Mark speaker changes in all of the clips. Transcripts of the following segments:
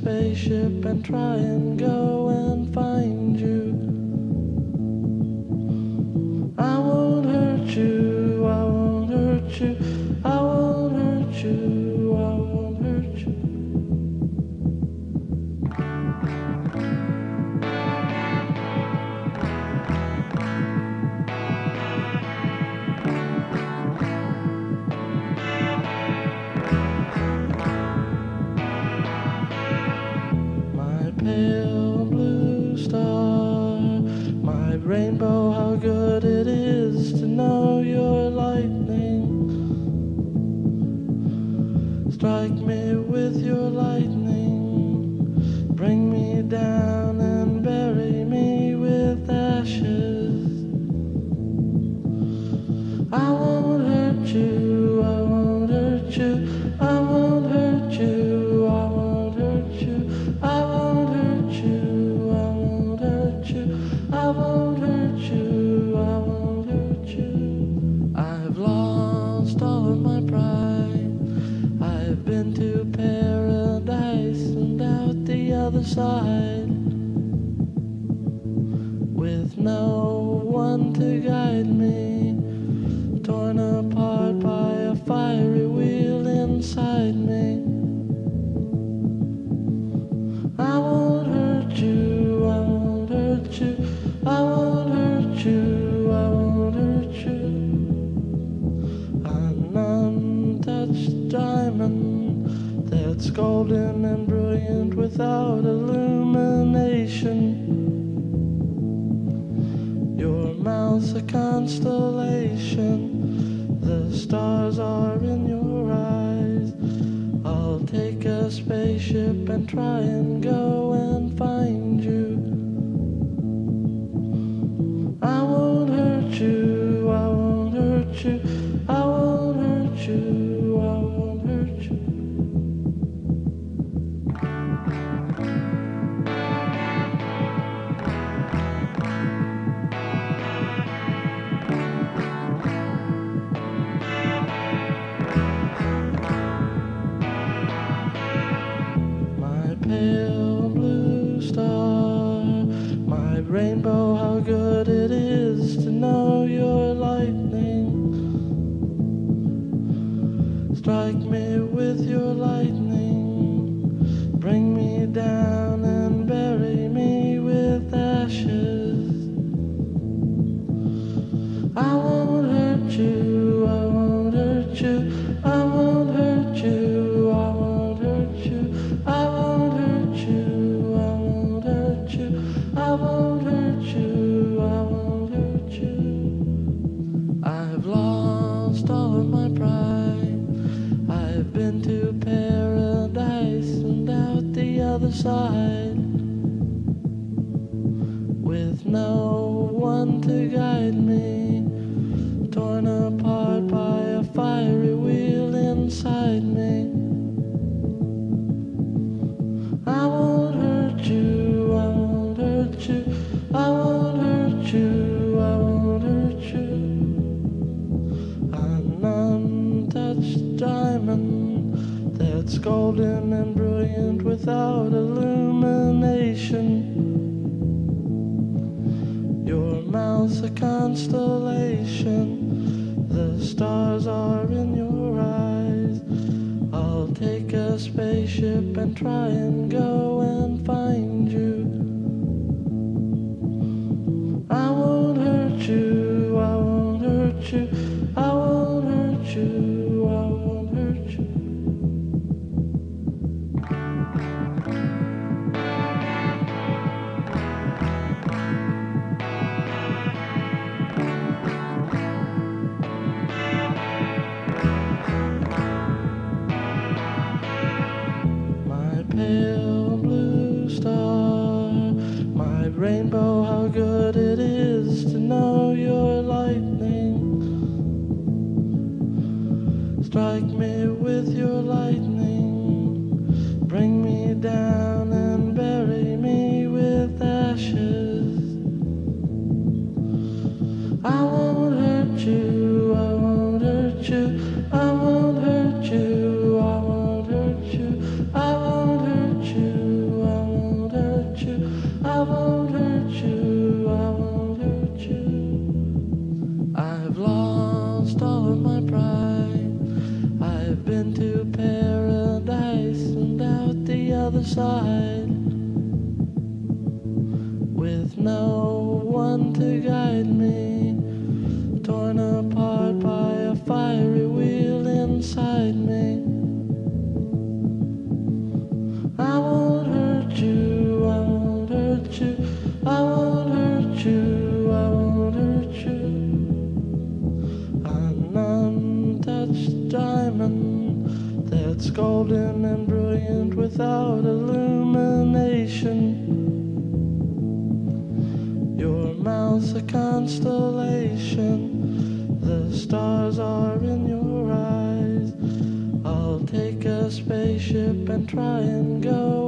Speaker 1: spaceship and try and go and find but scalding and brilliant without illumination. Your mouth's a constellation, the stars are in your eyes. I'll take a spaceship and try and go in. Rainbow, how good it is to know your lightning. Strike me with your lightning. side with no one to guide me, torn apart by a fiery wheel inside me. I won't hurt you, I won't hurt you, I won't hurt you, I won't hurt you. An untouched diamond that's golden and brilliant without. constellation. The stars are in your eyes. I'll take a spaceship and try and go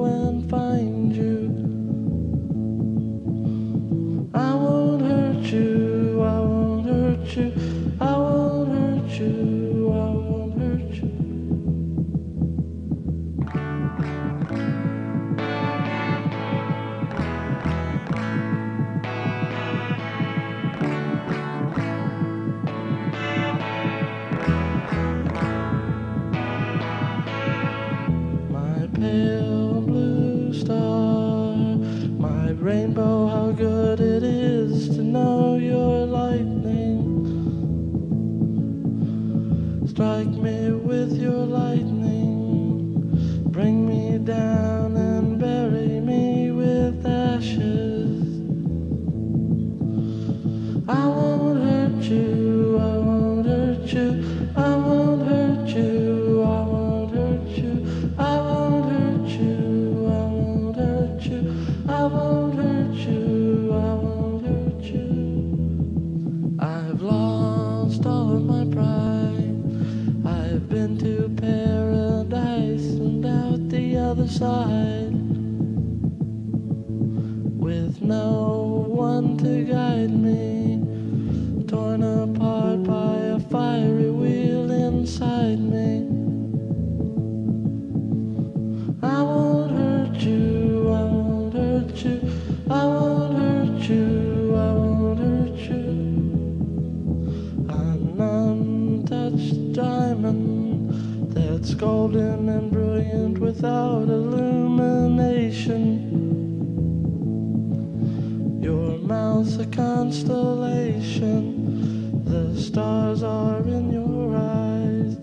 Speaker 1: ocean. The stars are in your eyes.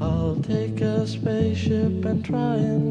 Speaker 1: I'll take a spaceship and try and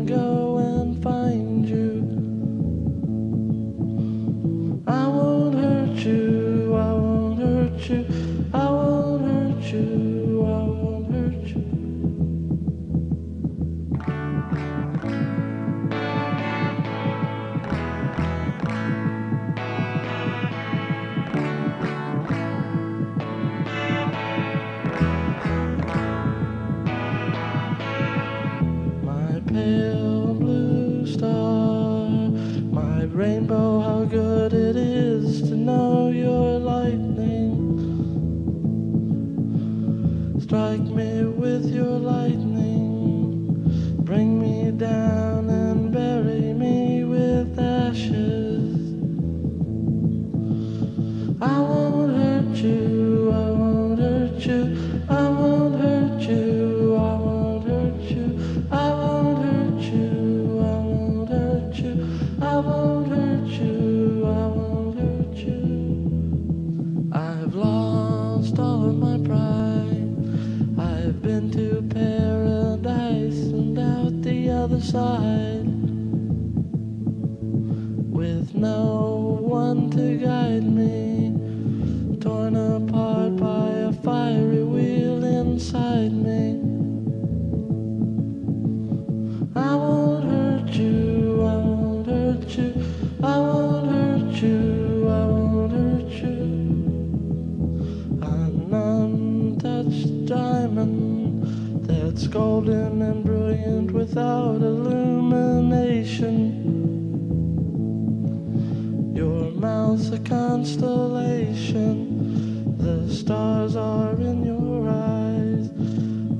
Speaker 1: scalding and brilliant without illumination. Your mouth's a constellation, the stars are in your eyes.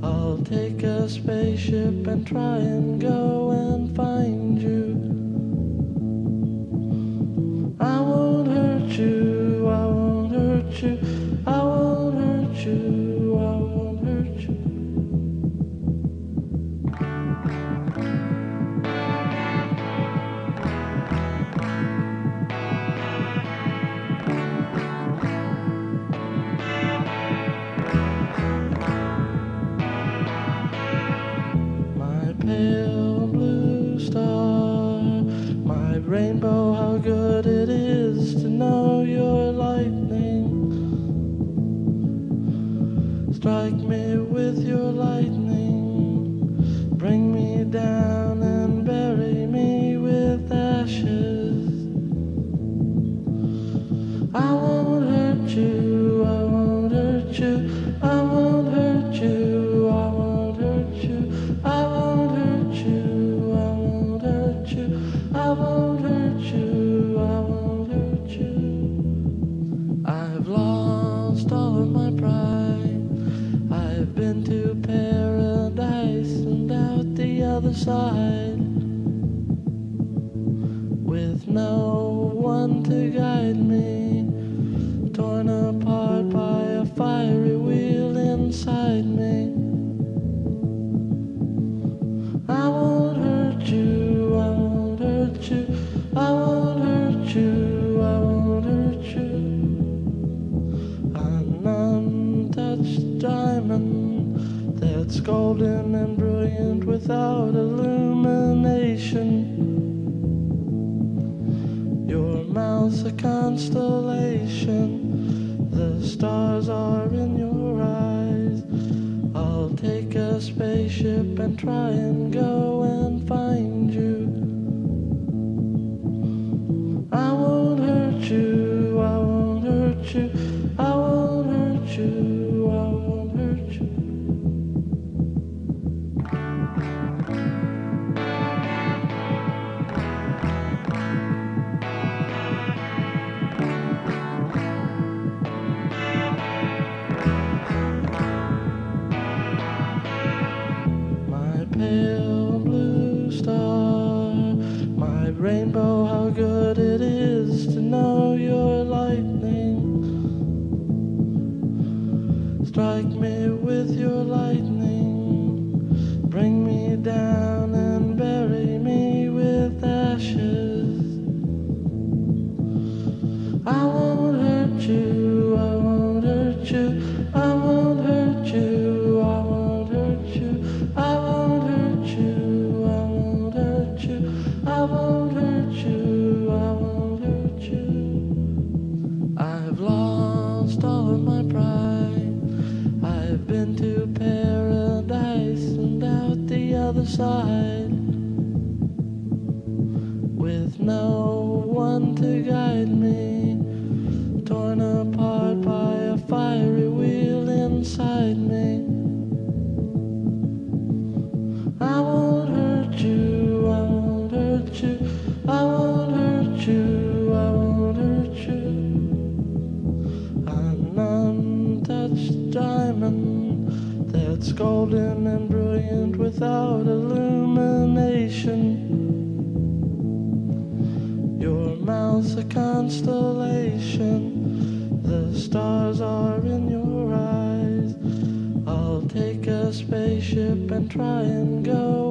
Speaker 1: I'll take a spaceship and try and go and Rainbow, how good it is to know your lightning. Strike me with your light. try and go. Into paradise and out the other side with no constellation. The stars are in your eyes. I'll take a spaceship and try and go.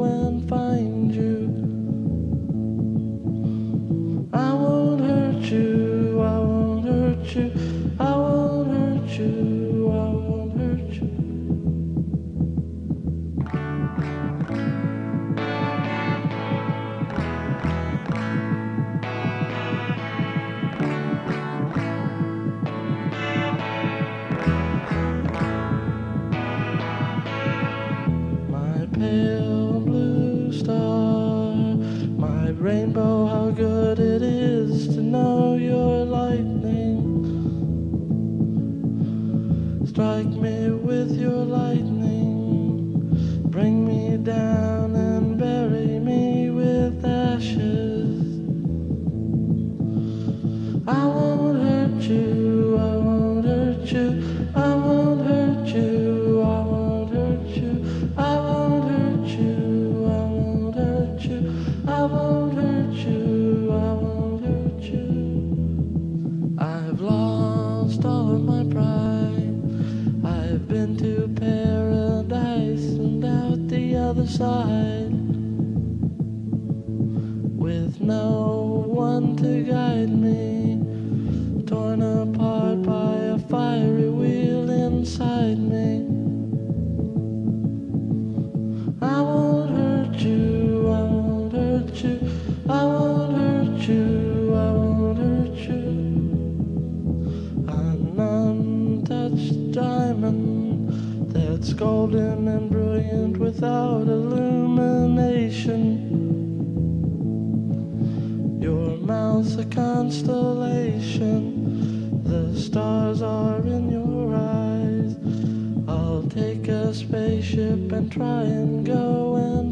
Speaker 1: it's a constellation. The stars are in your eyes. I'll take a spaceship and try and go and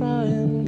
Speaker 1: trying.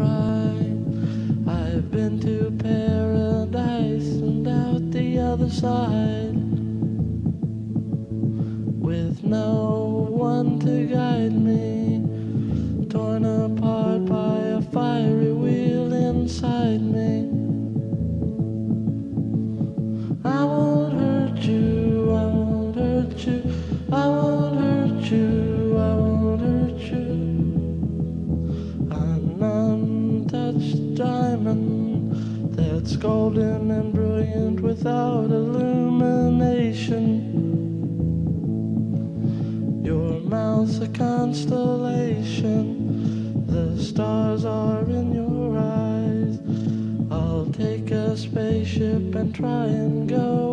Speaker 1: I've been to paradise and out the other side. and try and go.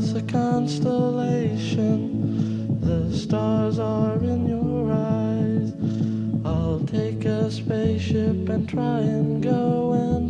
Speaker 1: South a constellation. The stars are in your eyes. I'll take a spaceship and try and go and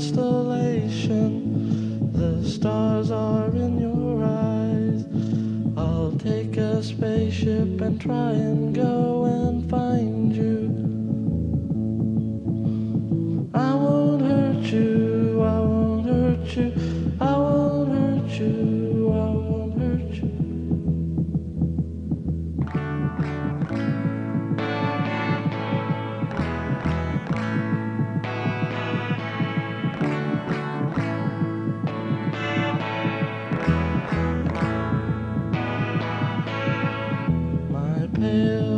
Speaker 1: constellation. The stars are in your eyes. I'll take a spaceship and try and go. pale